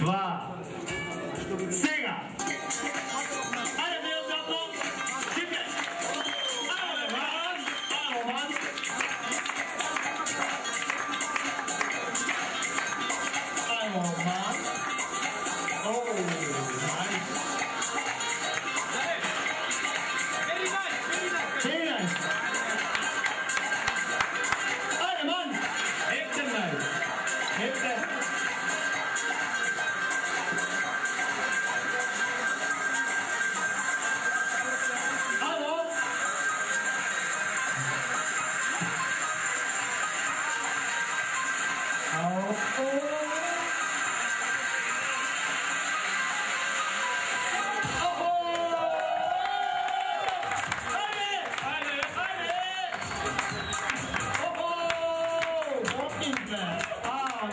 Два. Сега!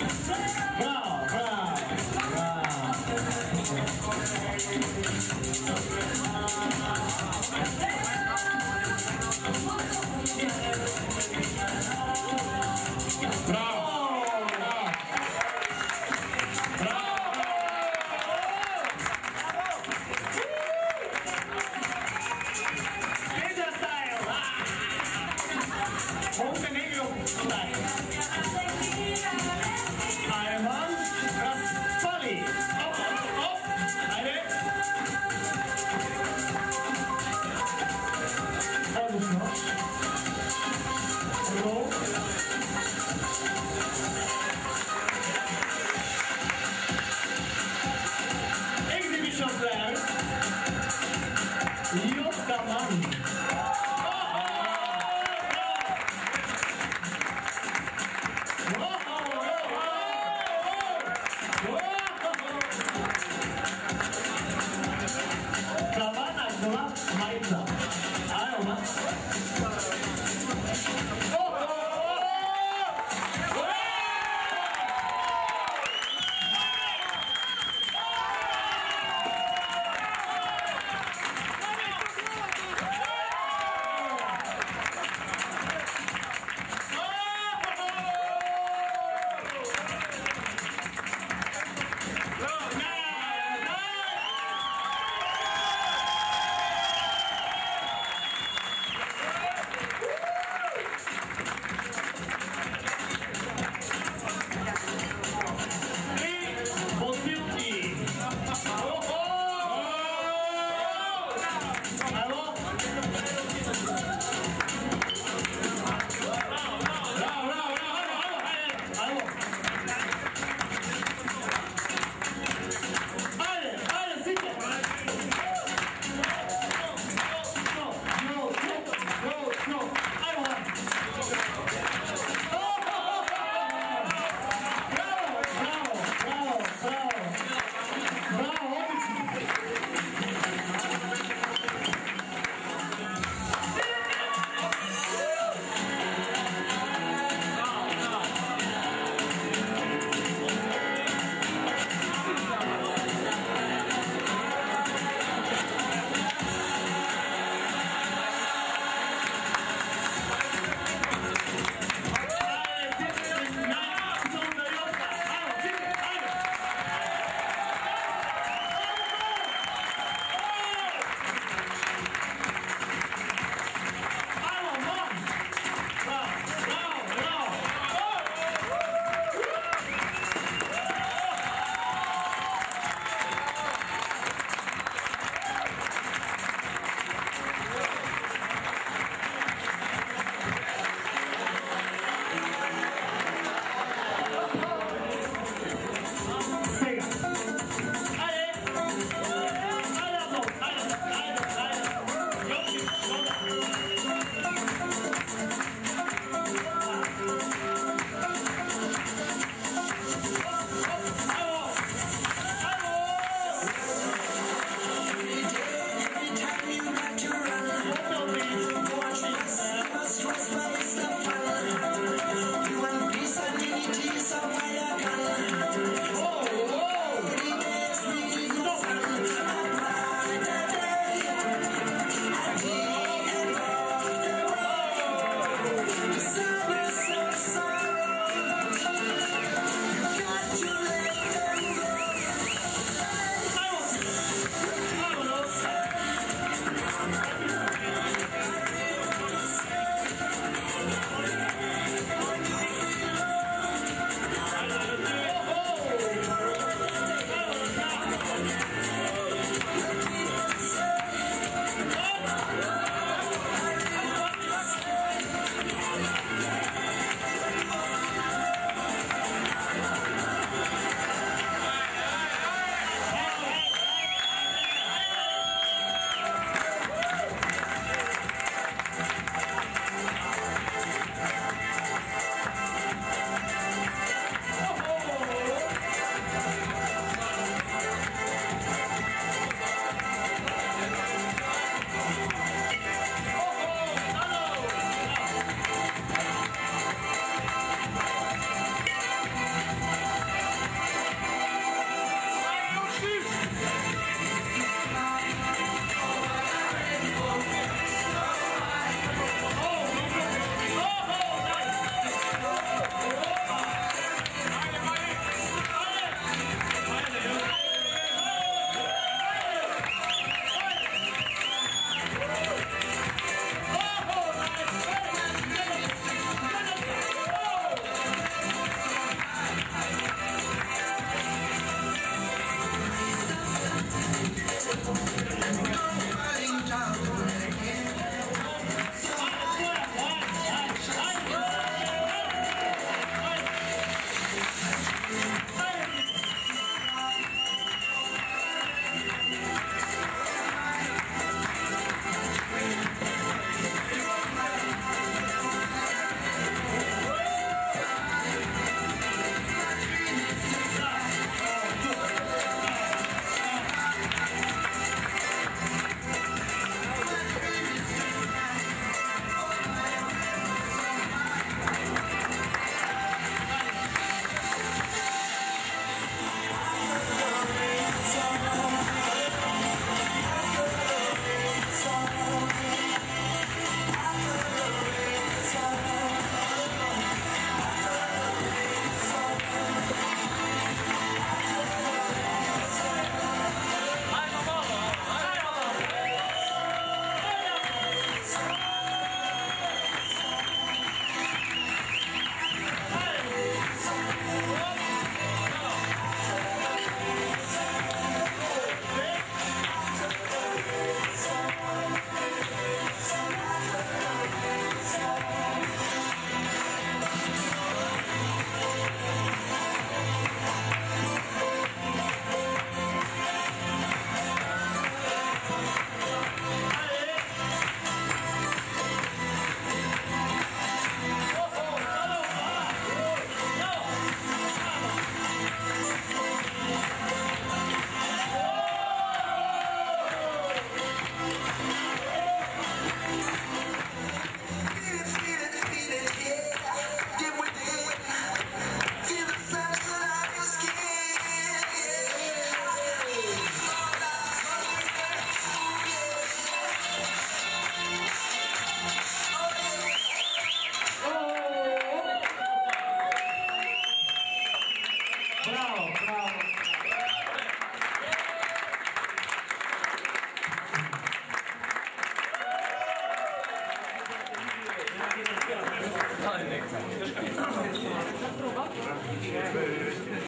まあ